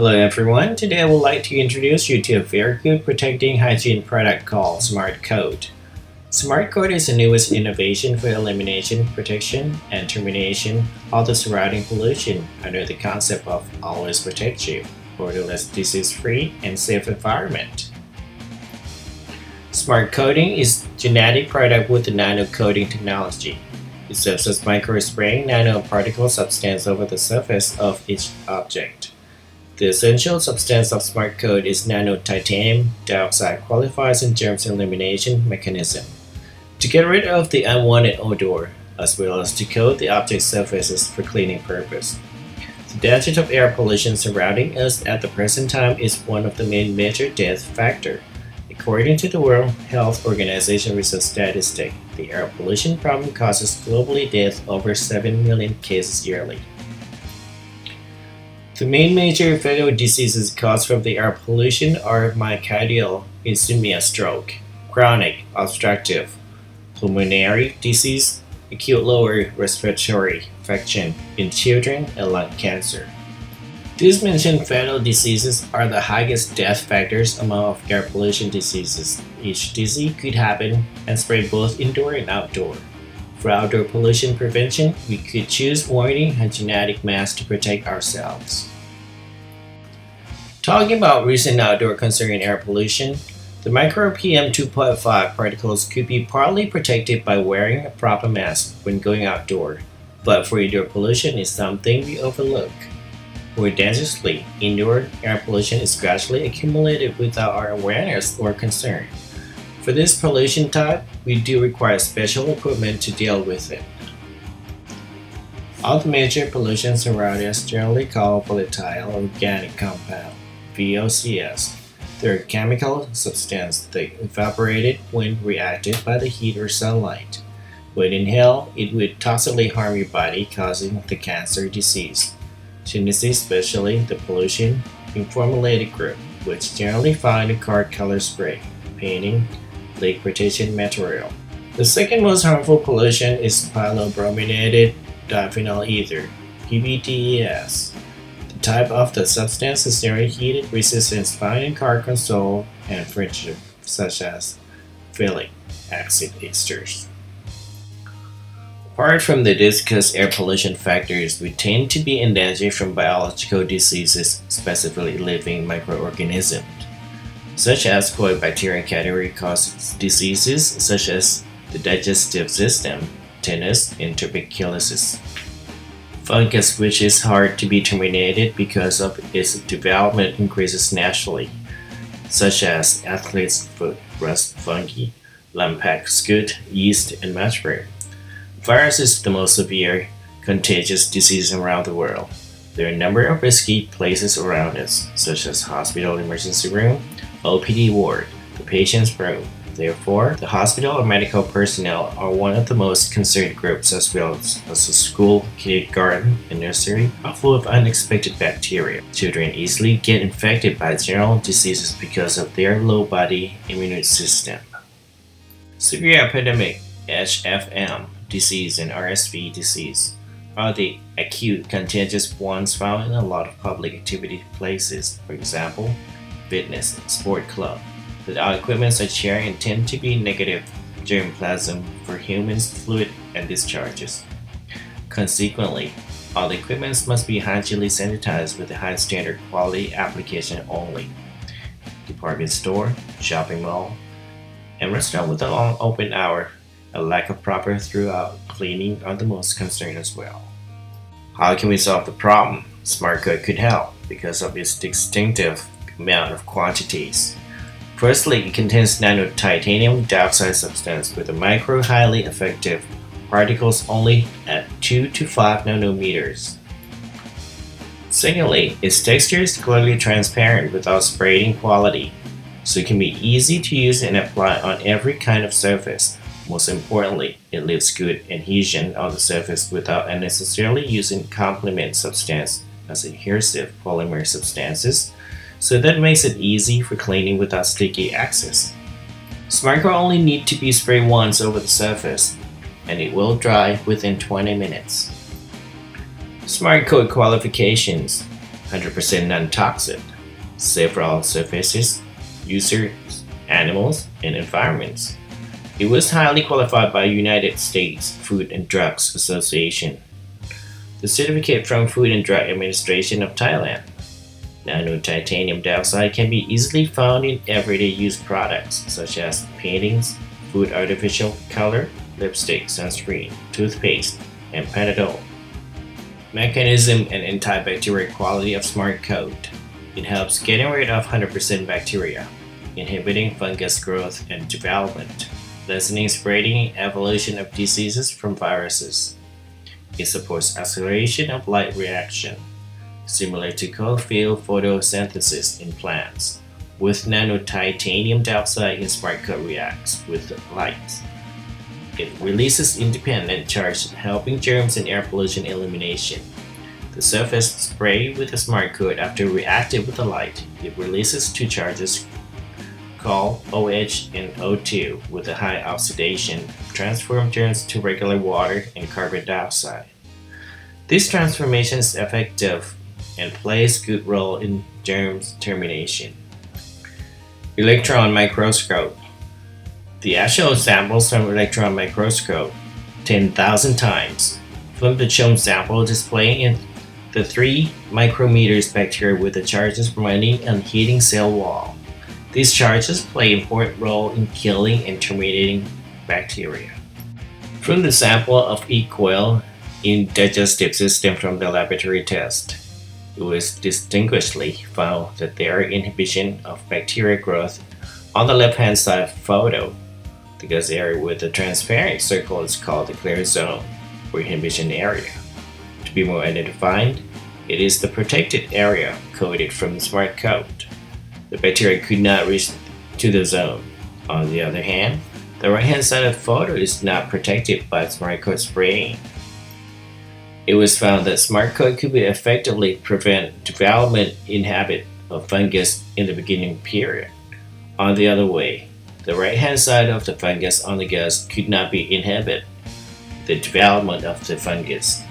Hello everyone, today I would like to introduce you to a very good protecting hygiene product called Smart Coat. Smart Coat is the newest innovation for elimination, protection, and termination of the surrounding pollution under the concept of always protect you for a less disease-free and safe environment. Smart Coating is a genetic product with the nano coating technology. It serves as micro-spraying nanoparticle substance over the surface of each object. The essential substance of Smart Coat is nano-titanium dioxide qualifies in germs elimination mechanism to get rid of the unwanted odor, as well as to coat the object surfaces for cleaning purpose. The danger of air pollution surrounding us at the present time is one of the main major death factor. According to the World Health Organization research statistic, the air pollution problem causes globally death over 7 million cases yearly. The main major fatal diseases caused from the air pollution are myocardial ischemia stroke, chronic obstructive pulmonary disease, acute lower respiratory infection in children, and lung cancer. These mentioned fatal diseases are the highest death factors among air pollution diseases. Each disease could happen and spread both indoor and outdoor. For outdoor pollution prevention, we could choose wearing a genetic mask to protect ourselves. Talking about recent outdoor concerning air pollution, the micro PM 2.5 particles could be partly protected by wearing a proper mask when going outdoor, but for indoor pollution is something we overlook. More dangerously, indoor air pollution is gradually accumulated without our awareness or concern. For this pollution type, we do require special equipment to deal with it. All the major pollutants around us generally called volatile organic compound. VOCs. They're a chemical substance that evaporated when reacted by the heat or sunlight. When inhaled, it would toxically harm your body, causing the cancer disease. Genesis, especially the pollution in formulated group, which generally find in car color spray, painting, protection material. The second most harmful pollution is polybrominated diphenyl ether, PBDES The type of the substance is very heated resistance found in car console and friction, such as phthalate acid esters. Apart from the discussed air pollution factors, we tend to be endangered from biological diseases, specifically living microorganisms, such as bacterial category causes diseases such as the digestive system, tetanus, and tuberculosis fungus which is hard to be terminated because of its development increases naturally, such as athlete's foot rust fungi, Lambpack scute, yeast, and mushroom. Virus is the most severe contagious disease around the world. There are a number of risky places around us, such as hospital emergency room, OPD ward, the patient's room, Therefore, the hospital or medical personnel are one of the most concerned groups as well as the school, kindergarten, and nursery are full of unexpected bacteria. Children easily get infected by general diseases because of their low body immune system. Severe epidemic, HFM disease and RSV disease are the acute contagious ones found in a lot of public activity places, for example, fitness, sport club, that our equipments are sharing and tend to be negative germplasm for humans, fluid, and discharges. Consequently, all the equipments must be hygienically sanitized with a high standard quality application only. Department store, shopping mall, and restaurant with a long open hour, a lack of proper throughout cleaning are the most concerned as well. How can we solve the problem? Smart Coat could help because of its distinctive amount of quantities. Firstly, it contains nano-titanium dioxide substance with a micro highly effective particles only at 2 to 5 nanometers. Secondly, its texture is clearly transparent without spraying quality, so it can be easy to use and apply on every kind of surface. Most importantly, it leaves good adhesion on the surface without unnecessarily using complement substance as adhesive polymer substances so that makes it easy for cleaning without sticky access. Smart-Coat only need to be sprayed once over the surface, and it will dry within 20 minutes. Smart Coat qualifications 100% non-toxic, safe for all surfaces, users, animals, and environments. It was highly qualified by United States Food and Drugs Association. The certificate from Food and Drug Administration of Thailand. Nano titanium dioxide can be easily found in everyday use products such as paintings, food artificial color, lipstick, sunscreen, toothpaste, and Panadol. Mechanism and antibacterial quality of Smart Coat. It helps getting rid of 100% bacteria, inhibiting fungus growth and development, lessening spreading and evolution of diseases from viruses. It supports acceleration of light reaction, similar to chlorophyll photosynthesis in plants, with nanotitanium dioxide in Smart Coat reacts with light. It releases independent charge, helping germs and air pollution elimination. The surface spray with a smart coat after reacting with the light. It releases two charges called OH and O2 with a high oxidation, transform germs to regular water and carbon dioxide. This transformation is effective and plays good role in germs termination. Electron microscope the actual samples from electron microscope 10,000 times from the shown sample displaying in the 3 micrometers bacteria with the charges running and heating cell wall. These charges play important role in killing and terminating bacteria. From the sample of E. coli in digestive system from the laboratory test, it was distinguishedly found that there are inhibition of bacteria growth on the left-hand side photo because area with the transparent circle is called the clear zone or inhibition area. To be more identified, it is the protected area coded from the smart coat. The bacteria could not reach to the zone. On the other hand, the right hand side of the photo is not protected by smart coat spraying. It was found that smart coat could be effectively prevent development in habit of fungus in the beginning period. On the other way, the right-hand side of the fungus on the gas could not be inhibit the development of the fungus.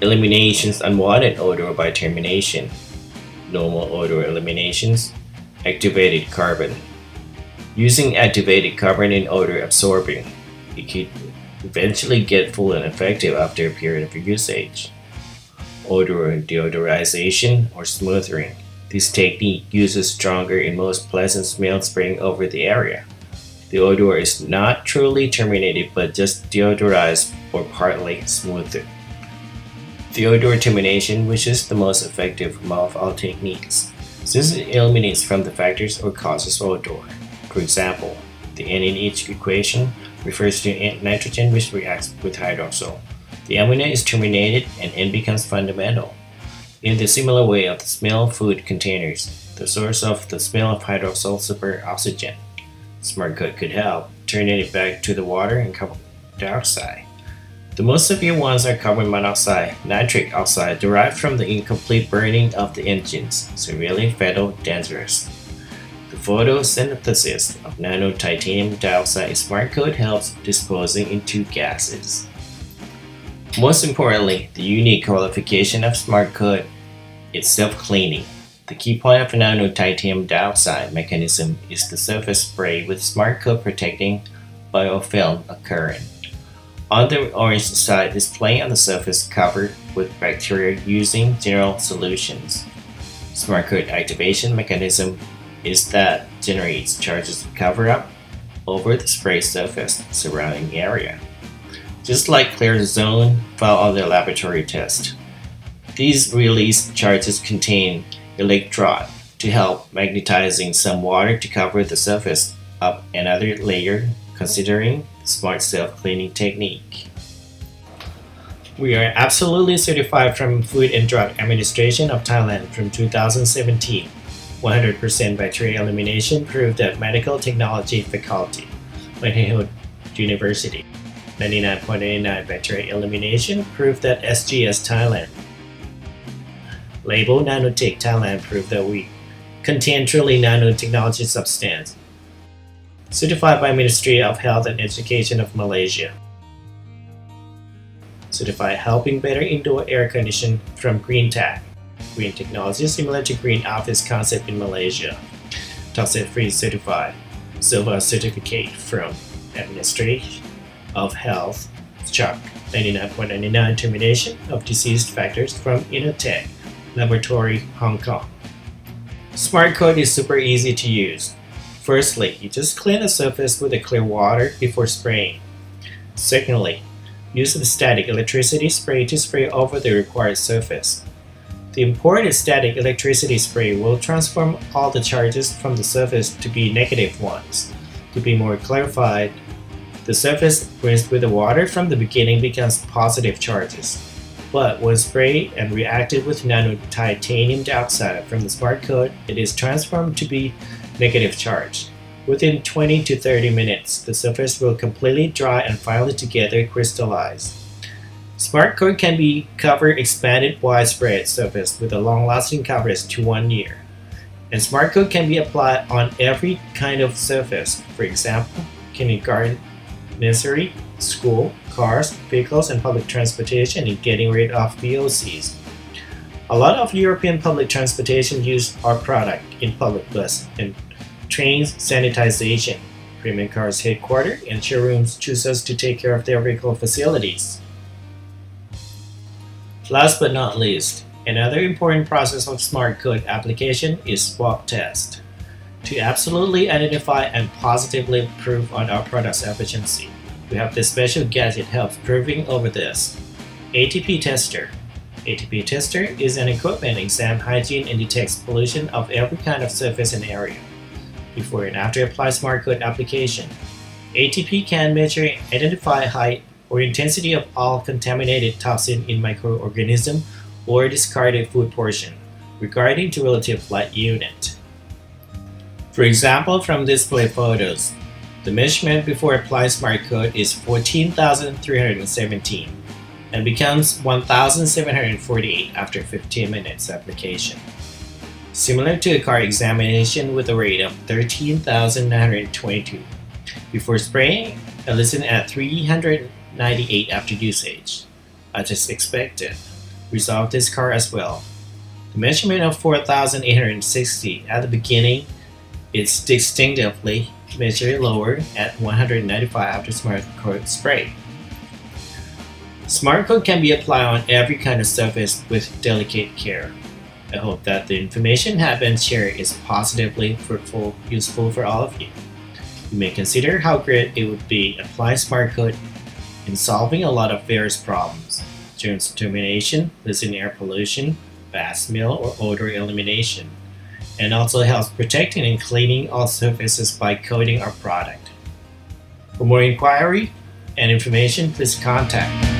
Eliminations unwanted odor by termination. Normal odor eliminations. Activated carbon. Using activated carbon in odor absorbing, it could eventually get full and effective after a period of usage. Odor deodorization or smoothing. This technique uses stronger and most pleasant smell spraying over the area. The odor is not truly terminated but just deodorized or partly smoothed. The odor termination, which is the most effective of all techniques, since it eliminates from the factors or causes odor. For example, the N in each equation refers to nitrogen which reacts with hydroxyl. The ammonia is terminated and N becomes fundamental. In the similar way of the smell food containers, the source of the smell of hydroxyl superoxygen. Smart Coat could help, turning it back to the water and carbon dioxide. The most severe ones are carbon monoxide, nitric oxide derived from the incomplete burning of the engines, severely fatal dangerous. The photosynthesis of nano-titanium dioxide Smart Coat helps disposing into gases. Most importantly, the unique qualification of Smart Coat is self-cleaning. The key point of nano-titanium dioxide mechanism is the surface spray with smart coat protecting biofilm occurring. On the orange side displaying on the surface covered with bacteria using general solutions. Smart coat activation mechanism is that generates charges of cover up over the spray surface surrounding area. Just like clear zone found on the laboratory test. These released charges contain electrode to help magnetizing some water to cover the surface of another layer considering smart self-cleaning technique. We are absolutely certified from Food and Drug Administration of Thailand from 2017. 100% bacteria elimination proved at Medical Technology Faculty, Whitehead University. 99.89 bacteria elimination proved at SGS Thailand, label Nanotech Thailand proof that we contain truly nanotechnology substance. Certified by Ministry of Health and Education of Malaysia. certified helping better indoor air condition from GreenTech. Green technology similar to Green Office concept in Malaysia. Toxic free certified. Silver certificate from Administration of Health, CHUK 99.99 termination of disease factors from Innotek Laboratory, Hong Kong. Smart Coat is super easy to use. Firstly, you just clean the surface with a clear water before spraying. Secondly, use the static electricity spray to spray over the required surface. The imported static electricity spray will transform all the charges from the surface to be negative ones. To be more clarified, the surface rinsed with the water from the beginning becomes positive charges. But when sprayed and reacted with nano-titanium dioxide from the smart coat, it is transformed to be negative charge. Within 20 to 30 minutes, the surface will completely dry and finally together crystallize. Smart coat can be cover expanded widespread surface with a long-lasting coverage to one year. And smart coat can be applied on every kind of surface, for example, kindergarten, nursery, school, cars, vehicles, and public transportation in getting rid of VOCs. A lot of European public transportation use our product in public bus and trains sanitization. Premium Cars headquarters and showrooms choose us to take care of their vehicle facilities. Last but not least, another important process of Smart Coat application is swab test to absolutely identify and positively prove on our product's efficiency. We have this special gadget helps proving over this. ATP Tester ATP Tester is an equipment exam hygiene and detects pollution of every kind of surface and area. Before and after apply Smart Coat application, ATP can measure and identify height or intensity of all contaminated toxin in microorganism or discarded food portion regarding to relative light unit. For example, from display photos, the measurement before applying Smart Coat is 14,317 and becomes 1,748 after 15 minutes application. Similar to a car examination with a rate of 13,922. Before spraying, I listen at 398 after usage. as just expected. Resolve this car as well. The measurement of 4,860 at the beginning is distinctively measured lower at 195 after Smart Coat spray. Smart Coat can be applied on every kind of surface with delicate care. I hope that the information have been shared is positively fruitful, useful for all of you. You may consider how great it would be apply Smart Coat in solving a lot of various problems, germs termination, losing air pollution, bad smell or odor elimination and also helps protecting and cleaning all surfaces by coating our product. For more inquiry and information, please contact